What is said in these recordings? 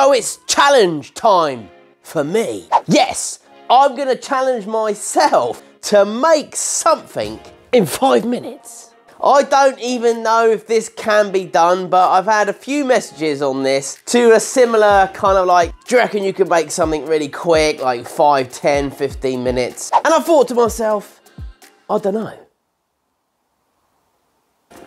So it's challenge time for me. Yes, I'm gonna challenge myself to make something in five minutes. I don't even know if this can be done, but I've had a few messages on this to a similar kind of like, do you reckon you could make something really quick, like 5, 10, 15 minutes? And I thought to myself, I don't know.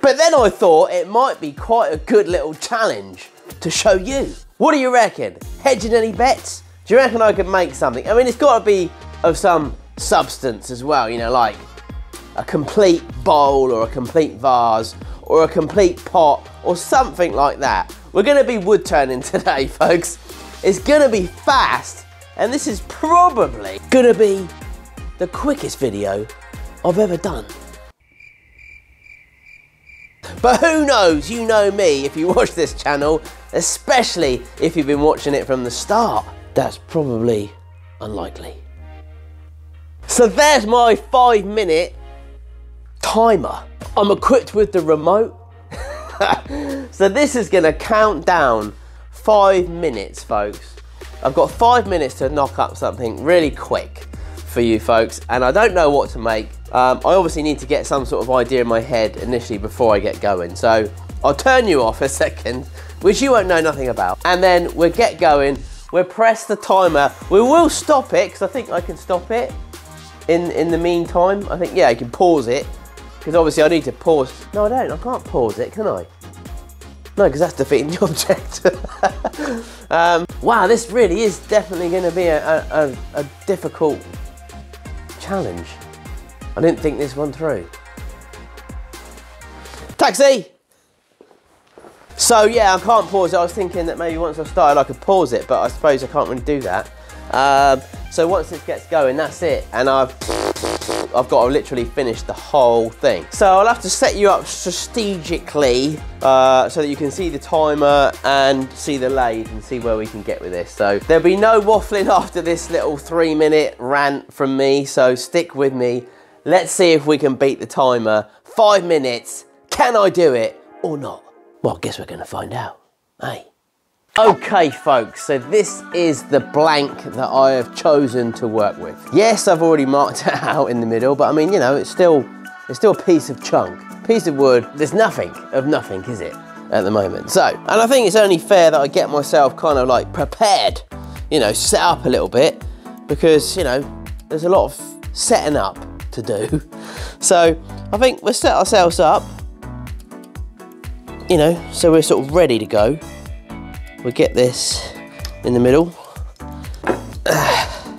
But then I thought it might be quite a good little challenge to show you. What do you reckon? Hedging any bets? Do you reckon I could make something? I mean, it's got to be of some substance as well, you know, like a complete bowl or a complete vase or a complete pot or something like that. We're gonna be wood turning today, folks. It's gonna be fast and this is probably gonna be the quickest video I've ever done. But who knows, you know me if you watch this channel, especially if you've been watching it from the start. That's probably unlikely. So there's my five minute timer. I'm equipped with the remote. so this is gonna count down five minutes, folks. I've got five minutes to knock up something really quick for you folks, and I don't know what to make. Um, I obviously need to get some sort of idea in my head initially before I get going. So I'll turn you off a second, which you won't know nothing about, and then we'll get going. We'll press the timer. We will stop it, because I think I can stop it in, in the meantime. I think, yeah, I can pause it because obviously I need to pause. No, I don't. I can't pause it, can I? No, because that's defeating the object. um, wow, this really is definitely going to be a, a, a, difficult challenge. I didn't think this one through. Taxi! So yeah, I can't pause it. I was thinking that maybe once I started I could pause it, but I suppose I can't really do that. Um, so once this gets going, that's it. And I've I've got to literally finish the whole thing. So I'll have to set you up strategically uh, so that you can see the timer and see the lathe and see where we can get with this. So there'll be no waffling after this little three minute rant from me. So stick with me. Let's see if we can beat the timer. Five minutes. Can I do it or not? Well, I guess we're gonna find out, hey? Okay folks, so this is the blank that I have chosen to work with. Yes, I've already marked it out in the middle, but I mean, you know, it's still, it's still a piece of chunk, piece of wood. There's nothing of nothing, is it, at the moment? So, and I think it's only fair that I get myself kind of like prepared, you know, set up a little bit, because, you know, there's a lot of setting up to do. So, I think we'll set ourselves up, you know, so we're sort of ready to go we get this in the middle. I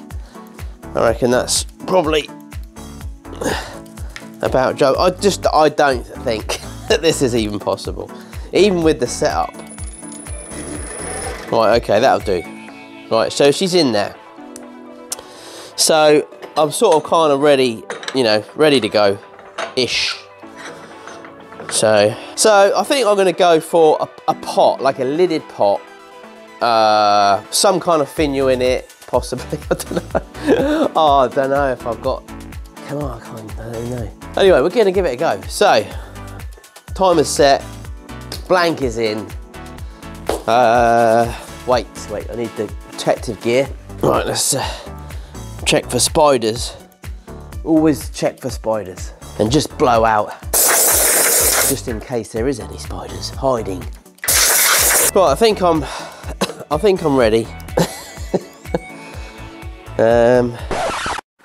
reckon that's probably about Joe. I just, I don't think that this is even possible, even with the setup. Right, okay, that'll do. Right, so she's in there. So I'm sort of kind of ready, you know, ready to go, ish. So, so I think I'm going to go for a, a pot, like a lidded pot uh, some kind of finial in it, possibly. I don't know. oh, I don't know if I've got. Come on, I can't. I don't know. Anyway, we're going to give it a go. So, timer's set. Blank is in. Uh, wait, wait. I need the protective gear. Right, let's uh, check for spiders. Always check for spiders. And just blow out. Just in case there is any spiders hiding. Right, I think I'm I think I'm ready. um,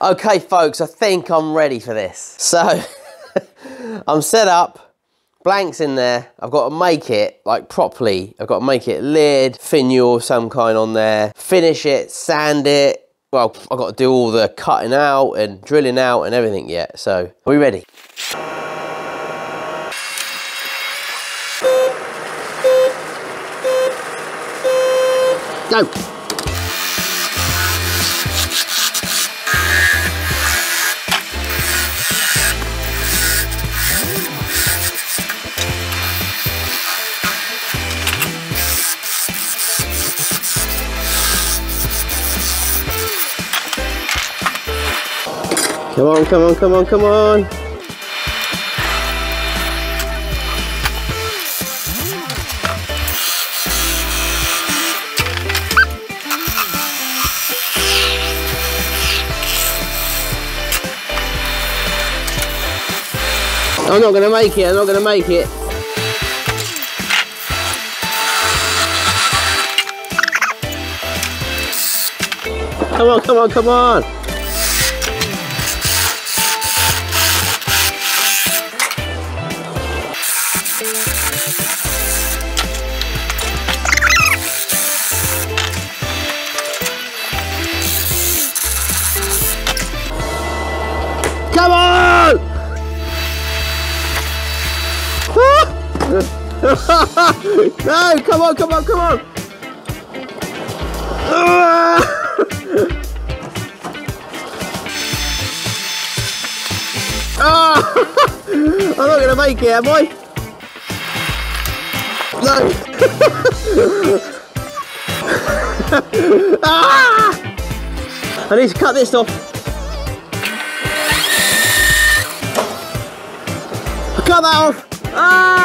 okay, folks, I think I'm ready for this. So, I'm set up, blanks in there. I've got to make it, like, properly. I've got to make it lid, finial some kind on there, finish it, sand it. Well, I've got to do all the cutting out and drilling out and everything yet. So, are we ready? Go. Come on, come on, come on, come on. Oh, I'm not gonna make it, I'm not gonna make it. Come on, come on, come on. no, come on, come on, come on! Ah! I'm not gonna make it, am I? No! ah! I need to cut this off. Cut that off! Ah!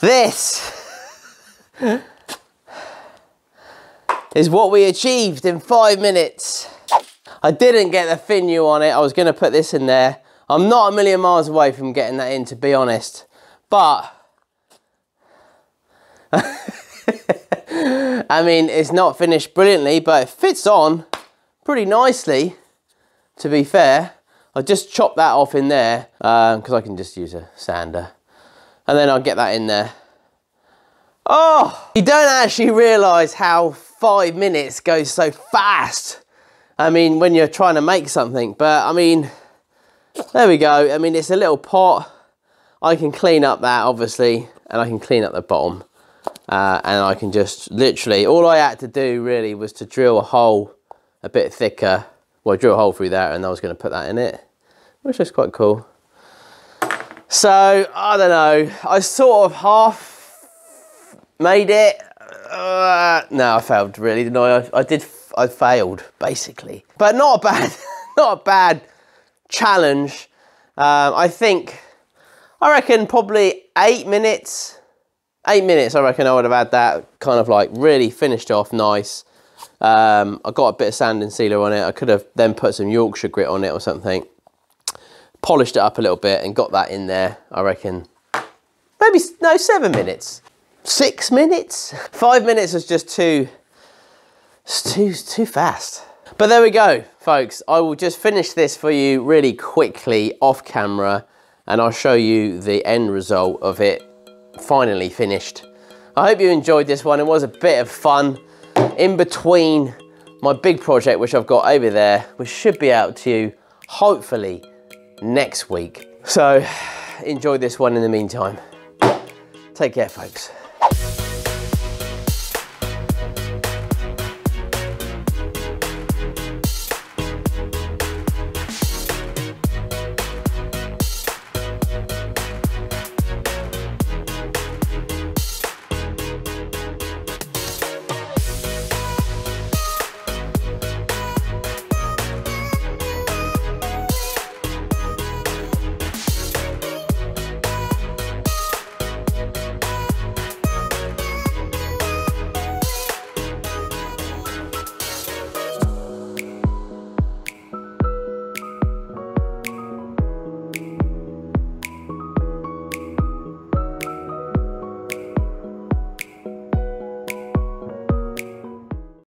This is what we achieved in five minutes. I didn't get the finial on it. I was going to put this in there. I'm not a million miles away from getting that in, to be honest. But I mean, it's not finished brilliantly, but it fits on pretty nicely, to be fair. I just chop that off in there, because um, I can just use a sander. And then I'll get that in there. Oh, you don't actually realise how five minutes goes so fast. I mean, when you're trying to make something, but I mean, there we go. I mean, it's a little pot. I can clean up that, obviously, and I can clean up the bottom. Uh, and I can just literally, all I had to do really was to drill a hole a bit thicker. Well, I drill a hole through there and I was going to put that in it, which is quite cool. So, I don't know, I sort of half made it. Uh, no, I failed really, didn't I? I, I did, I failed basically. But not a bad, not a bad challenge. Um, I think, I reckon probably eight minutes eight minutes, I reckon I would have had that kind of like really finished off nice. Um, I got a bit of sanding sealer on it. I could have then put some Yorkshire grit on it or something. Polished it up a little bit and got that in there, I reckon. Maybe, no, seven minutes. Six minutes? Five minutes was just too, too, too fast. But there we go, folks. I will just finish this for you really quickly off camera and I'll show you the end result of it finally finished. I hope you enjoyed this one. It was a bit of fun in between my big project, which I've got over there, which should be out to you hopefully next week. So enjoy this one in the meantime. Take care, folks.